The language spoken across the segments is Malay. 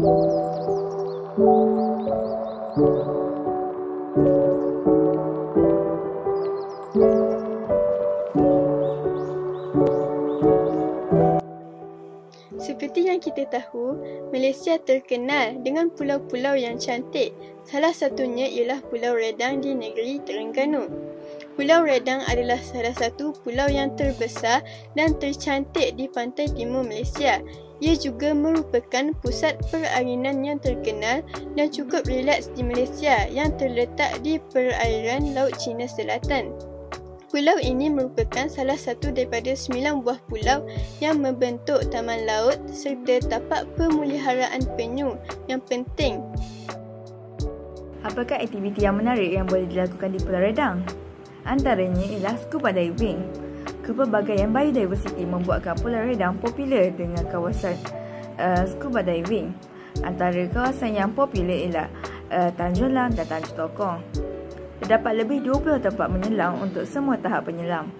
Seperti yang kita tahu, Malaysia terkenal dengan pulau-pulau yang cantik. Salah satunya ialah Pulau Redang di negeri Terengganu. Pulau Redang adalah salah satu pulau yang terbesar dan tercantik di pantai timur Malaysia. Ia juga merupakan pusat perairan yang terkenal dan cukup rileks di Malaysia yang terletak di perairan Laut Cina Selatan. Pulau ini merupakan salah satu daripada sembilan buah pulau yang membentuk taman laut serta tapak pemeliharaan penyu yang penting. Apakah aktiviti yang menarik yang boleh dilakukan di Pulau Redang? Antaranya ialah scuba diving. Kepelbagaian biodiversity membuatkan Pulau Redang popular dengan kawasan uh, scuba diving. Antara kawasan yang popular ialah uh, Tanjung Lang dan Tanjung Tokong. Terdapat lebih 20 tempat menyelam untuk semua tahap penyelam.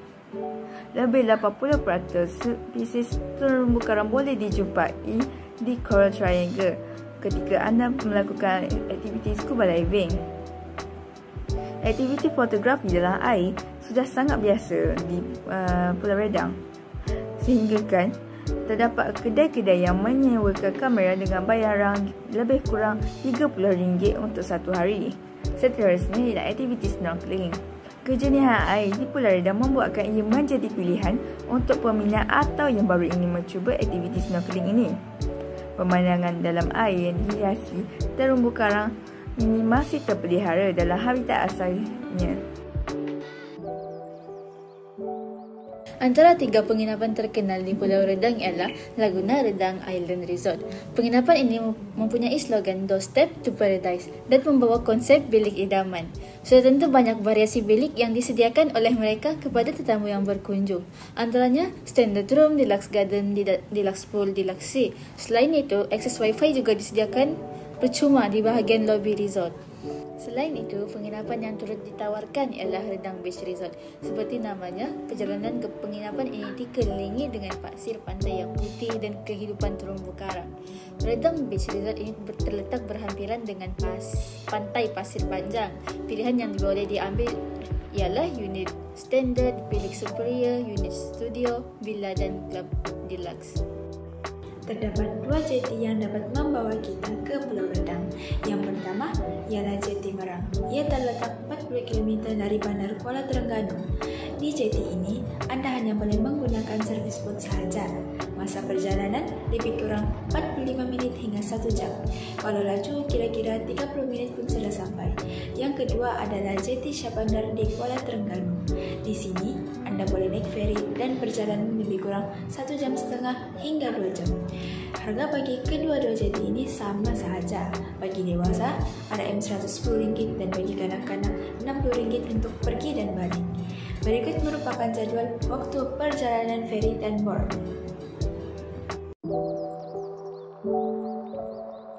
Lebih 80% spesies terumbu karang boleh dijumpai di Coral Triangle ketika anda melakukan aktiviti scuba diving. Aktiviti fotografi dalam air sudah sangat biasa di uh, Pulau Redang. Sehingga kan terdapat kedai-kedai yang menyewakan kamera dengan bayaran lebih kurang RM30 untuk satu hari. Seterusnya ialah aktiviti snorkeling. Kejenihan air di Pulau Redang membuatkan ia menjadi pilihan untuk peminat atau yang baru ingin mencuba aktiviti snorkeling ini. Pemandangan dalam air yang dihiasi terumbu karang ini masih terpelihara dalam habitat asalnya. Antara tiga penginapan terkenal di Pulau Redang ialah Laguna Redang Island Resort. Penginapan ini mempunyai slogan Doorstep to Paradise dan membawa konsep bilik idaman. Sudah tentu banyak variasi bilik yang disediakan oleh mereka kepada tetamu yang berkunjung. Antaranya Standard Room, Deluxe Garden, Deluxe Pool, Deluxe Sea. Selain itu, akses wifi juga disediakan percuma di bahagian lobi resort. Selain itu, penginapan yang turut ditawarkan ialah Redang Beach Resort. Seperti namanya, perjalanan ke penginapan ini dikelilingi dengan pasir pantai yang putih dan kehidupan terumbu karang. Redang Beach Resort ini terletak berhampiran dengan pas, pantai pasir panjang. Pilihan yang boleh diambil ialah unit standard, bilik superior, unit studio, villa dan club deluxe. Terdapat dua jeti yang dapat membawa kita ke Pulau Redang. Yang pertama ialah Jeti Merang. Ia terletak 40 km dari Bandar Kuala Terengganu. Di jeti ini, anda hanya boleh menggunakan servis bot sahaja. Masa perjalanan lebih kurang 45 minit hingga 1 jam. Kalau laju, kira-kira 30 minit pun sudah sampai. Yang kedua adalah Jeti Syabandar di Kuala Terengganu. Di sini, anda boleh naik feri dan perjalanan lebih kurang 1 jam setengah hingga 2 jam. Harga bagi kedua-dua jeti ini sama sahaja. Bagi dewasa, ada RM110 dan bagi kanak-kanak RM60 untuk pergi dan balik. Berikut merupakan jadual waktu perjalanan feri dan board.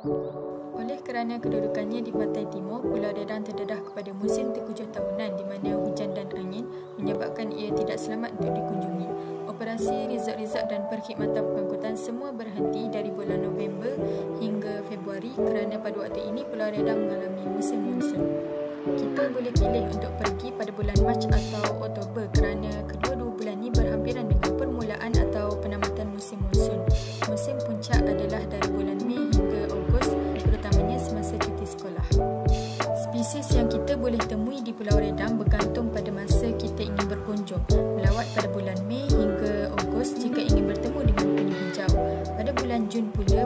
Oleh kerana kedudukannya di pantai timur, Pulau Redang terdedah kepada musim terkujuh tahunan di mana hujan dan angin menyebabkan ia tidak selamat untuk dikunjungi. Operasi resort-resort dan perkhidmatan pengangkutan semua berhenti dari bulan November hingga Februari kerana pada waktu ini Pulau Redang mengalami musim monsun. Kita boleh pilih untuk pergi pada bulan Mac atau Oktober kerana kedua-dua bulan ini berhampiran dengan permulaan atau penamatan musim monsun. Musim puncak Spesies yang kita boleh temui di Pulau Redang bergantung pada masa kita ingin berkunjung. Melawat pada bulan Mei hingga Ogos jika ingin bertemu dengan penyu hijau. Pada bulan Jun pula,